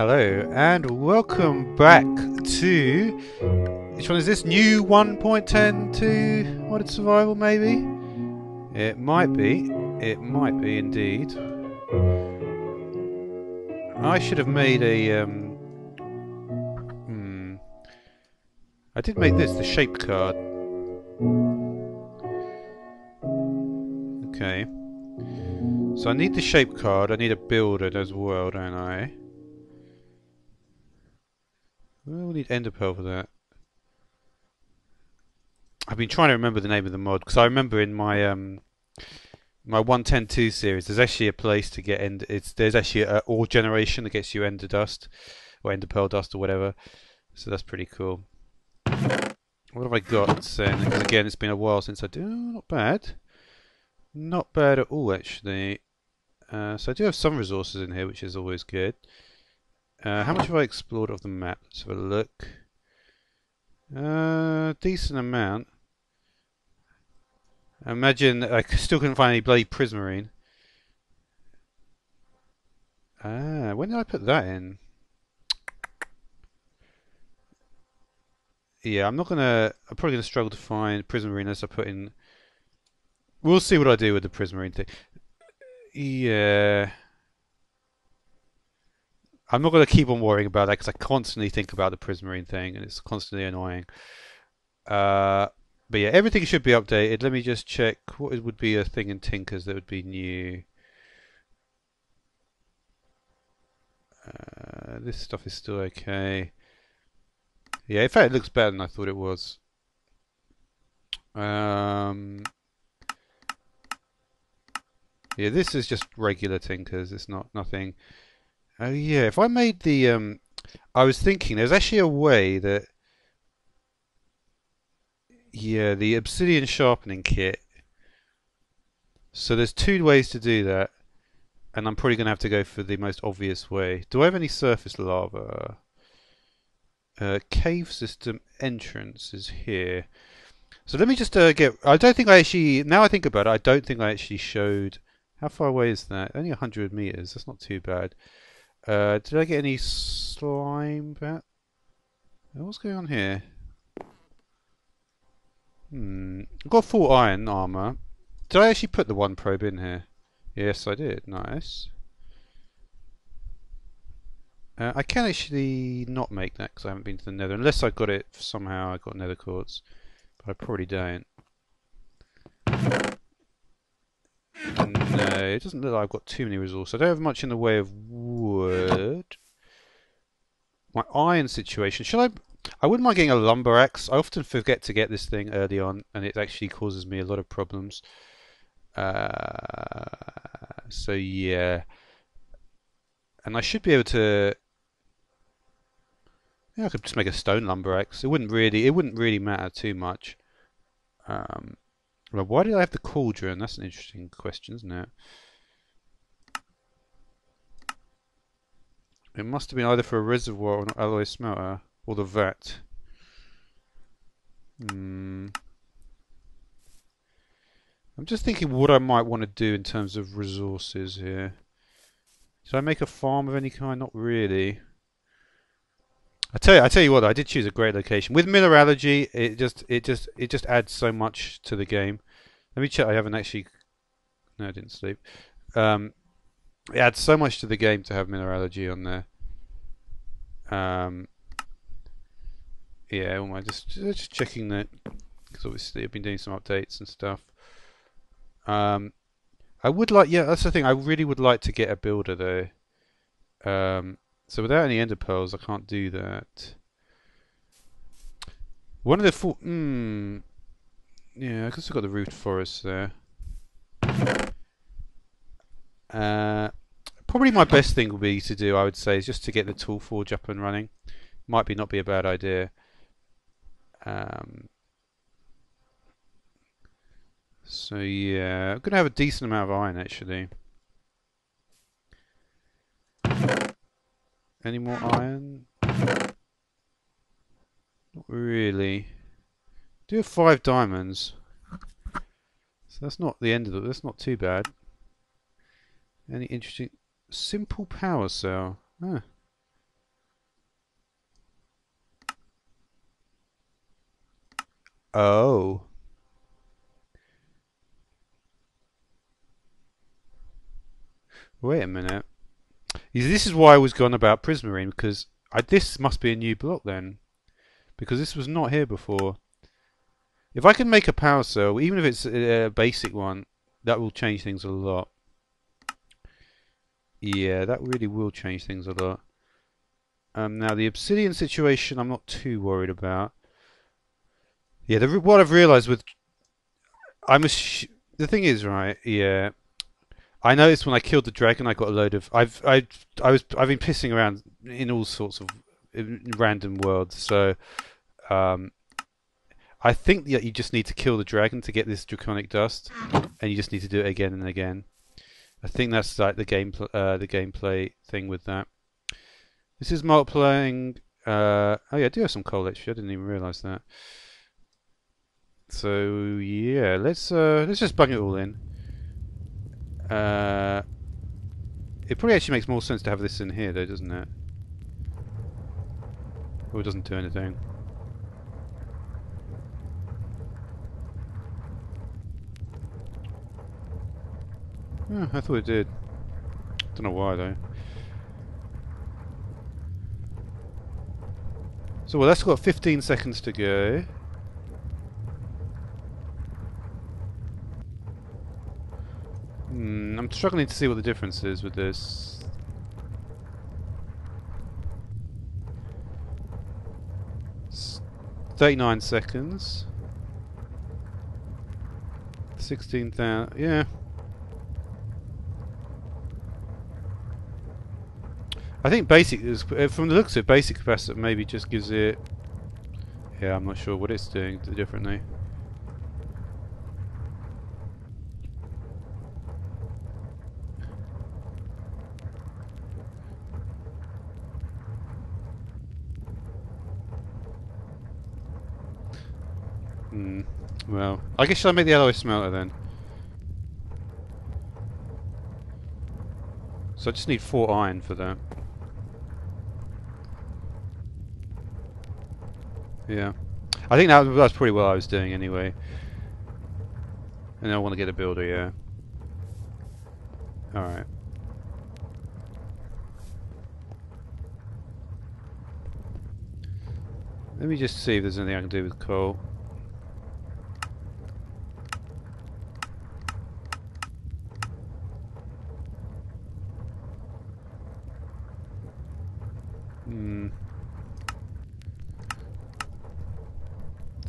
Hello and welcome back to which one is this? New 1.10 to modded survival maybe? It might be. It might be indeed. I should have made a um hmm. I did make this, the shape card. Okay. So I need the shape card, I need a builder as well, don't I? We'll need ender pearl for that. I've been trying to remember the name of the mod because I remember in my um my 110.2 series there's actually a place to get end it's there's actually a ore generation that gets you ender dust or ender pearl dust or whatever. So that's pretty cool. What have I got then? Because again it's been a while since I do oh, not bad. Not bad at all actually. Uh, so I do have some resources in here which is always good. Uh, how much have I explored of the map? Let's have a look. Uh, decent amount. Imagine I still couldn't find any bloody prismarine. Ah, when did I put that in? Yeah, I'm not gonna. I'm probably gonna struggle to find prismarine unless I put in. We'll see what I do with the prismarine thing. Yeah. I'm not going to keep on worrying about that because I constantly think about the prismarine thing and it's constantly annoying. Uh, but yeah, everything should be updated. Let me just check what would be a thing in Tinkers that would be new. Uh, this stuff is still okay. Yeah, in fact, it looks better than I thought it was. Um, yeah, this is just regular Tinkers. It's not nothing. Oh yeah, if I made the um, I was thinking there's actually a way that yeah, the obsidian sharpening kit. So there's two ways to do that, and I'm probably gonna have to go for the most obvious way. Do I have any surface lava? Uh, cave system entrance is here. So let me just uh, get. I don't think I actually. Now I think about it, I don't think I actually showed. How far away is that? Only 100 meters. That's not too bad. Uh, did I get any slime back? What's going on here? Hmm. I've got full iron armor. Did I actually put the one probe in here? Yes, I did. Nice. Uh, I can actually not make that because I haven't been to the nether. Unless I got it somehow, I got nether quartz. But I probably don't. No, it doesn't look like I've got too many resources. I don't have much in the way of wood. My iron situation. Should I... I wouldn't mind getting a lumber axe. I often forget to get this thing early on, and it actually causes me a lot of problems. Uh, so yeah, and I should be able to. Yeah, I could just make a stone lumber axe. It wouldn't really. It wouldn't really matter too much. Um, well, why did I have the cauldron? That's an interesting question, isn't it? It must have been either for a reservoir or an alloy smelter, or the vat. Hmm. I'm just thinking what I might want to do in terms of resources here. Should I make a farm of any kind? Not really. I tell you, I tell you what, I did choose a great location with mineralogy. It just, it just, it just adds so much to the game. Let me check. I haven't actually. No, I didn't sleep. Um, it adds so much to the game to have mineralogy on there. Um, yeah, well, just just checking that because obviously I've been doing some updates and stuff. Um, I would like, yeah, that's the thing. I really would like to get a builder though. Um, so without any ender pearls, I can't do that. One of the four. Hmm. Yeah, I guess I've got the roofed forest there. Uh, probably my best thing would be to do, I would say, is just to get the tool forge up and running. Might be not be a bad idea. Um, so yeah, I'm gonna have a decent amount of iron actually. Any more iron? Not really. Do have five diamonds. So that's not the end of it. That's not too bad. Any interesting... Simple power cell. Huh. Oh. Wait a minute. This is why I was gone about Prismarine, because I, this must be a new block then. Because this was not here before. If I can make a power cell, even if it's a basic one, that will change things a lot. Yeah, that really will change things a lot. Um, now, the obsidian situation I'm not too worried about. Yeah, the, what I've realised with... I'm the thing is, right, yeah... I noticed when I killed the dragon, I got a load of. I've I I was I've been pissing around in all sorts of random worlds. So, um, I think that you just need to kill the dragon to get this draconic dust, and you just need to do it again and again. I think that's like the game uh, the gameplay thing with that. This is multiplying. Uh, oh yeah, I do have some coal actually. I didn't even realise that. So yeah, let's uh, let's just bung it all in. Uh, it probably actually makes more sense to have this in here though, doesn't it? Or it doesn't do anything. Oh, I thought it did. Don't know why though. So well, that's got 15 seconds to go. Hmm, I'm struggling to see what the difference is with this. It's 39 seconds. 16,000, yeah. I think basic is, uh, from the looks of it, basic capacitor maybe just gives it, yeah, I'm not sure what it's doing differently. Hmm. Well, I guess shall I make the alloy smelter then? So I just need four iron for that. Yeah. I think that was pretty well I was doing anyway. And I want to get a builder, yeah. Alright. Let me just see if there's anything I can do with coal.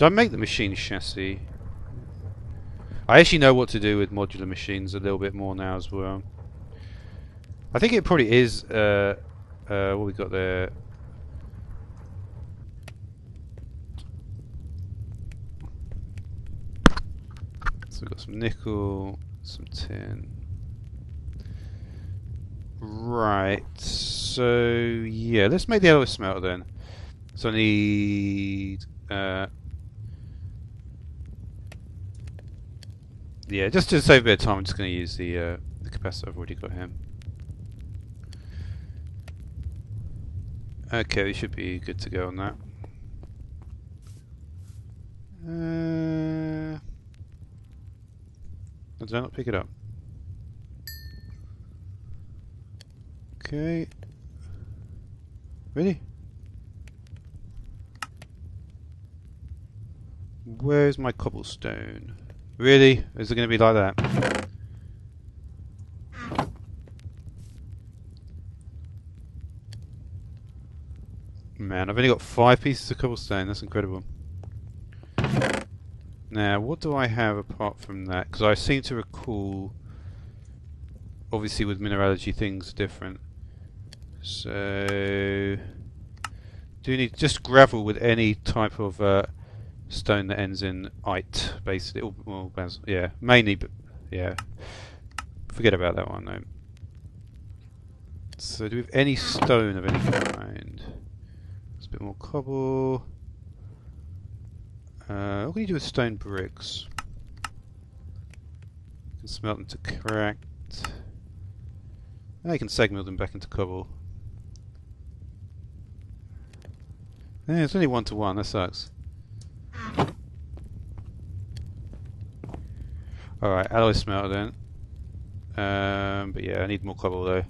Did I make the machine chassis? I actually know what to do with modular machines a little bit more now as well. I think it probably is, uh, uh, what we got there. So we've got some nickel, some tin. Right, so yeah, let's make the alloy smelter then. So I need uh, Yeah, just to save a bit of time, I'm just going to use the, uh, the capacitor I've already got here. Okay, we should be good to go on that. Uh, did I not pick it up? Okay. Really? Where's my cobblestone? Really? Is it going to be like that? Man, I've only got five pieces of cobblestone. That's incredible. Now, what do I have apart from that? Because I seem to recall, obviously with mineralogy things are different. So, do you need just gravel with any type of uh, stone that ends in it, basically. Well, yeah, mainly, but yeah. Forget about that one though. So, do we have any stone of any kind? It's a bit more cobble. Uh, what can you do with stone bricks? You can smelt them to cracked. Now you can segment them back into cobble. Yeah, it's only one to one, that sucks. Alright, alloy smelter then. Um, but yeah, I need more cobble though.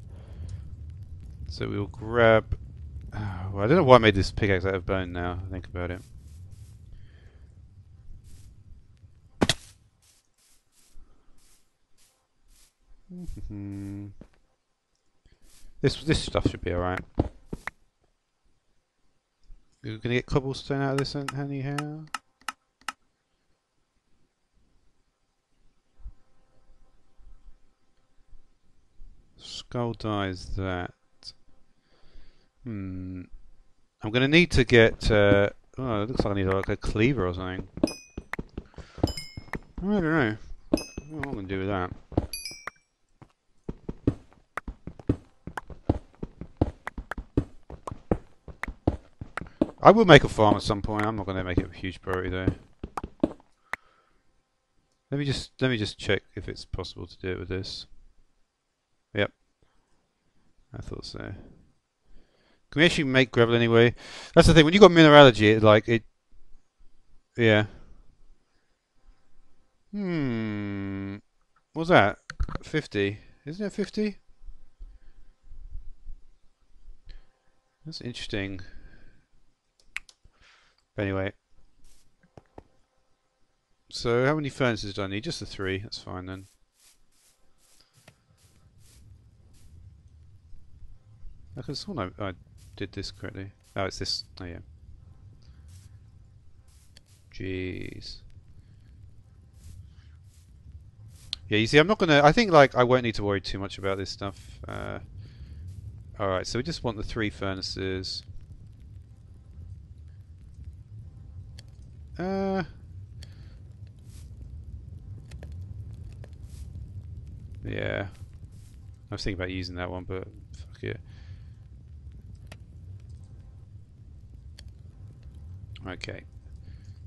So we'll grab... well, I don't know why I made this pickaxe out of bone now, I think about it. this this stuff should be alright. We're gonna get cobblestone out of this anyhow. Skull dies that. Hmm. I'm gonna need to get. Uh, oh, it looks like I need like a cleaver or something. I don't know. What am I gonna do with that? I will make a farm at some point. I'm not going to make it a huge priority though. Let me just let me just check if it's possible to do it with this. Yep. I thought so. Can we actually make gravel anyway? That's the thing. When you've got mineralogy, it like it. Yeah. Hmm. What's that? Fifty. Isn't it fifty? That's interesting. Anyway. So how many furnaces do I need? Just the three. That's fine then. I could have I, I did this correctly. Oh, it's this. Oh, yeah. Jeez. Yeah, you see, I'm not gonna. I think like I won't need to worry too much about this stuff. Uh, all right, so we just want the three furnaces. Uh. Yeah. I was thinking about using that one, but fuck it. Okay.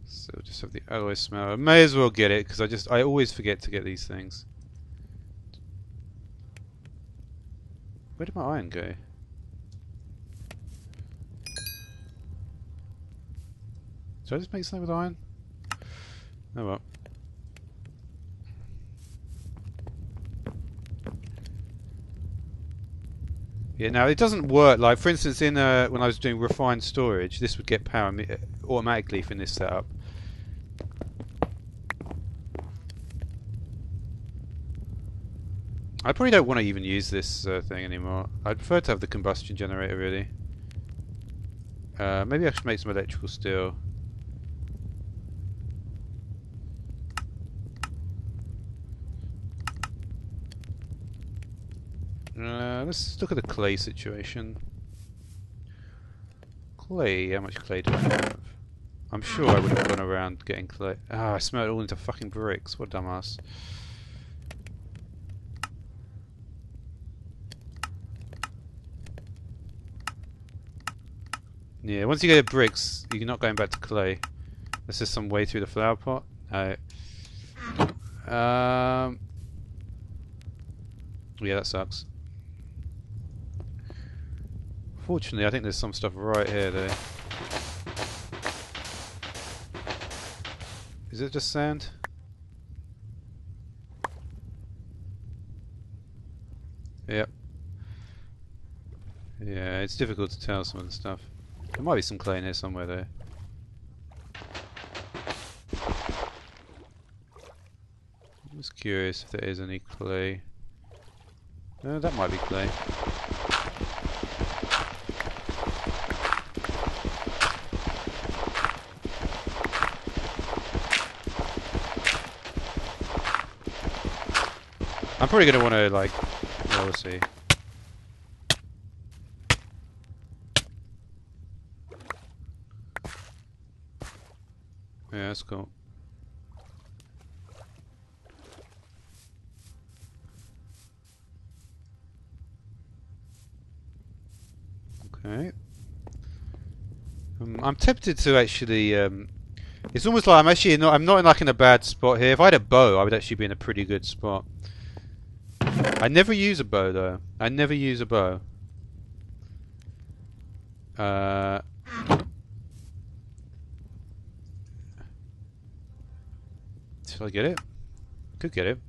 So just have the smell. I may as well get it because I just I always forget to get these things. Where did my iron go? Did I just make something with iron? Oh well. Yeah, now it doesn't work. Like, for instance, in uh, when I was doing refined storage, this would get power uh, automatically from this setup. I probably don't want to even use this uh, thing anymore. I'd prefer to have the combustion generator, really. Uh, maybe I should make some electrical steel. Uh, let's look at the clay situation. Clay, how much clay do I have? I'm sure I would have gone around getting clay. Ah, I smelted all into fucking bricks. What a dumbass. Yeah, once you get bricks, you're not going back to clay. This is some way through the flower pot. No. Um. Yeah, that sucks. Fortunately, I think there's some stuff right here though. Is it just sand? Yep. Yeah, it's difficult to tell some of the stuff. There might be some clay in here somewhere though. I'm just curious if there is any clay. No, that might be clay. Probably gonna want to like, well, we'll see. Yeah, that's cool. Okay. Um, I'm tempted to actually. Um, it's almost like I'm actually not. I'm not in like in a bad spot here. If I had a bow, I would actually be in a pretty good spot. I never use a bow though. I never use a bow. Uh, Shall I get it? Could get it.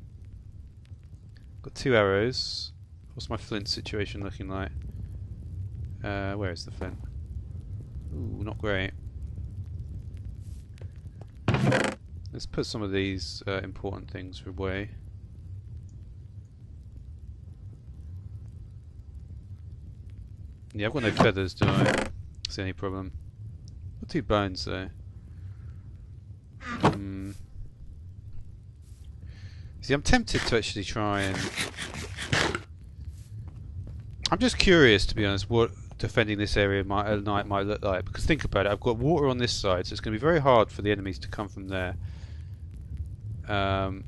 Got two arrows. What's my flint situation looking like? Uh, where is the flint? Ooh, not great. Let's put some of these uh, important things away. Yeah, I've got no feathers, do I? See any problem? Got two bones though. Hmm. See, I'm tempted to actually try and. I'm just curious, to be honest, what defending this area might, at night might look like. Because think about it, I've got water on this side, so it's going to be very hard for the enemies to come from there. Um,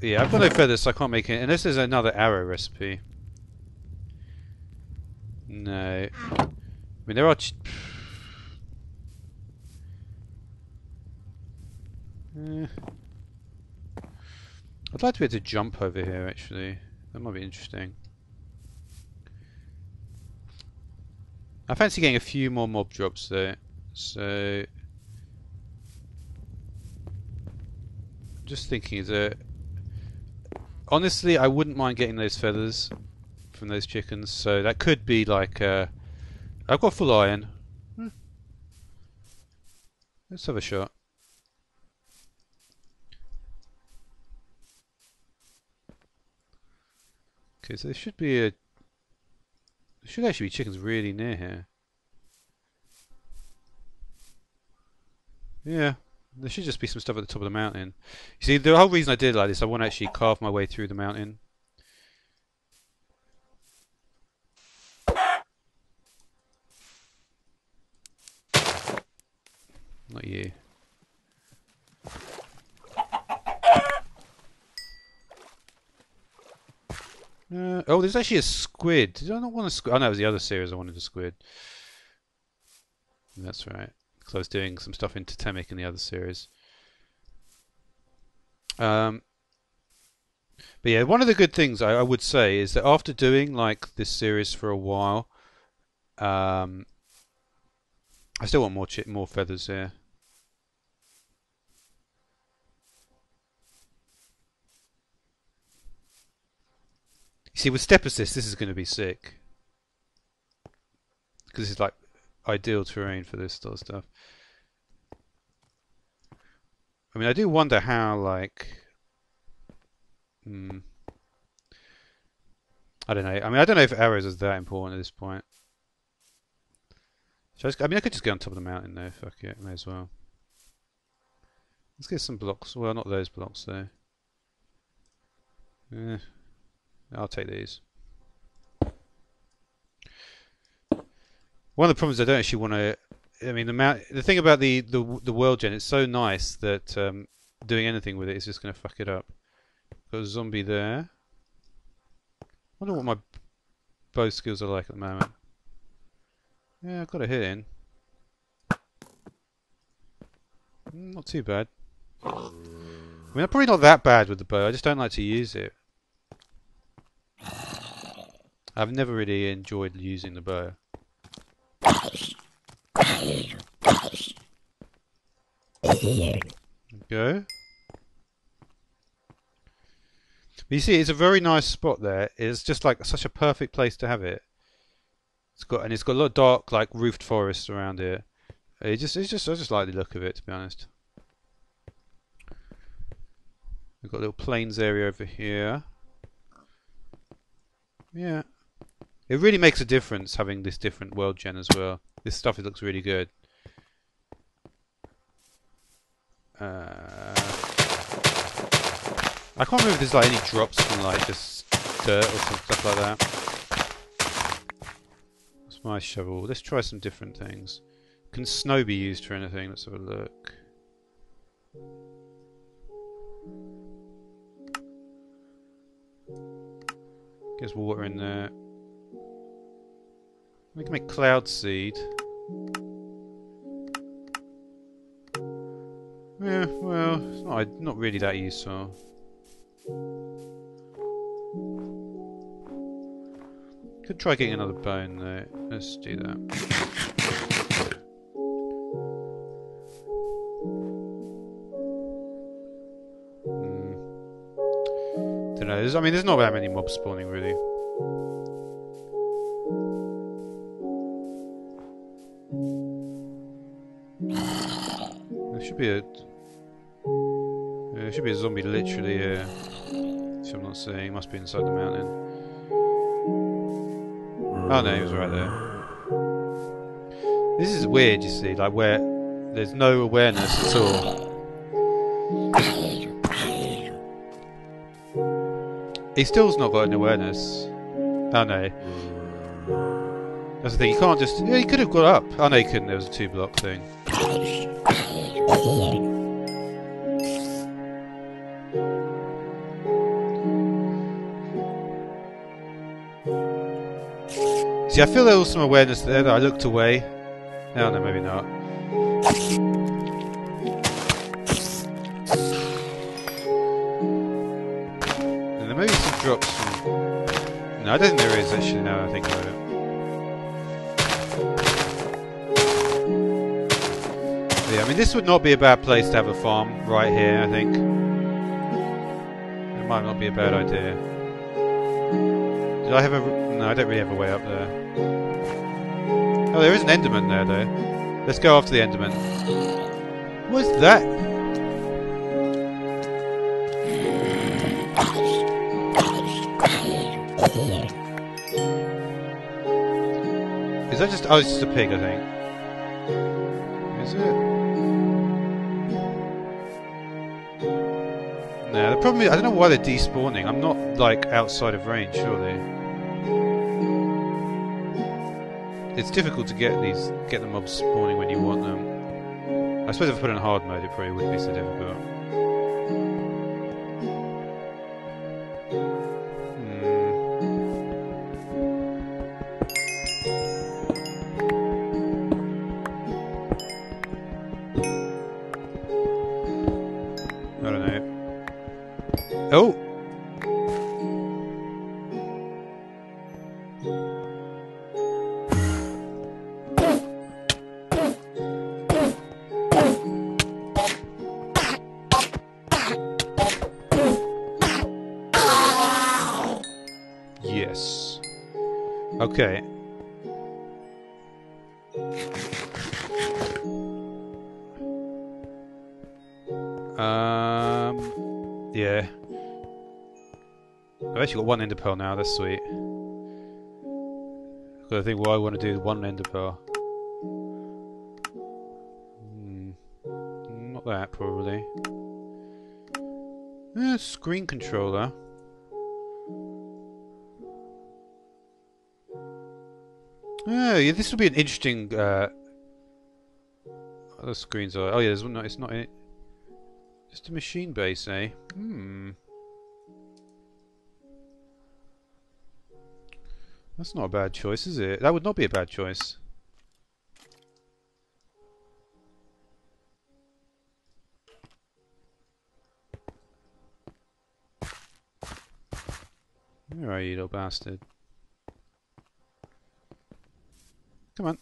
yeah, I've got no feathers, so I can't make it. And this is another arrow recipe. No. I mean, there are... Eh. I'd like to be able to jump over here, actually. That might be interesting. I fancy getting a few more mob drops there. So... Just thinking, it... Honestly, I wouldn't mind getting those feathers from those chickens, so that could be like... Uh, I've got full iron. Hmm. Let's have a shot. Okay, so there should be a... There should actually be chickens really near here. Yeah, there should just be some stuff at the top of the mountain. You see, the whole reason I did like this, I want to actually carve my way through the mountain. Not you. Uh, oh, there's actually a squid. Did I not want a squid? Oh, no, it was the other series I wanted a squid. That's right. Because I was doing some stuff in Totemic in the other series. Um, but yeah, one of the good things I, I, would say is that after doing like this series for a while, um, I still want more more feathers here. See, with step assist, this is going to be sick. Because this is like ideal terrain for this sort of stuff. I mean, I do wonder how, like... Hmm, I don't know. I mean, I don't know if arrows is that important at this point. I, just, I mean, I could just go on top of the mountain though. Fuck it, may as well. Let's get some blocks. Well, not those blocks though. Yeah. I'll take these. One of the problems I don't actually want to. I mean, the the thing about the the the world gen, it's so nice that um, doing anything with it is just going to fuck it up. Got a zombie there. I wonder what my bow skills are like at the moment. Yeah, I've got a hit in. Mm, not too bad. I mean, I'm probably not that bad with the bow. I just don't like to use it. I've never really enjoyed using the bow. Go. But you see, it's a very nice spot there. It's just like such a perfect place to have it. It's got and it's got a lot of dark, like roofed forests around here. It just, it's just, I just like the look of it, to be honest. We've got a little plains area over here. Yeah. It really makes a difference having this different world gen as well. This stuff it looks really good. Uh, I can't remember if there's like any drops from like just dirt or some stuff like that. That's my shovel. Let's try some different things. Can snow be used for anything? Let's have a look. Gets water in there. We can make cloud seed. Yeah, well, it's not, not really that useful. Could try getting another bone though. Let's do that. Hmm. Don't know. I mean, there's not that many mobs spawning really. Be a. Should be a zombie literally here. Which I'm not seeing. Must be inside the mountain. Oh no, he was right there. This is weird, you see, like where there's no awareness at all. He still's not got an awareness. Oh no. That's the thing, you can't just... Yeah, he could have got up. Oh no, he couldn't, there was a two block thing. See, I feel there was some awareness there that I looked away. No, no, maybe not. And there may be some drops from... No, I don't think there is actually now I think about it. Mean this would not be a bad place to have a farm right here, I think. It might not be a bad idea. Did I have a... No, I don't really have a way up there. Oh, there is an Enderman there, though. Let's go after the Enderman. What's that? Is that just... Oh, it's just a pig, I think. No, the problem is... I don't know why they're despawning. I'm not, like, outside of range, surely. It's difficult to get these... Get the mobs spawning when you want them. I suppose if I put it in hard mode, it probably wouldn't be so difficult. I've actually got one ender pearl now, that's sweet. Because I think what I want to do is one ender pearl. Hmm. Not that, probably. Eh, screen controller. Oh, yeah, this will be an interesting. Uh, other screens are. Oh yeah, there's one. No, it's not. In, just a machine base, eh? Hmm. That's not a bad choice, is it? That would not be a bad choice. Where are you, little bastard? Come on.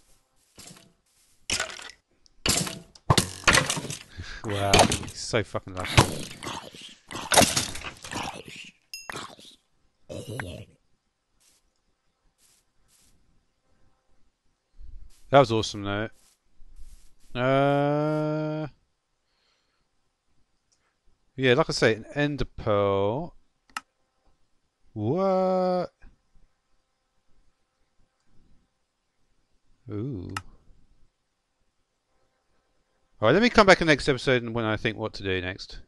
wow, so fucking lucky. That was awesome, though. Uh, yeah, like I say, an ender pearl. What? Ooh. Alright, let me come back in the next episode and when I think what to do next.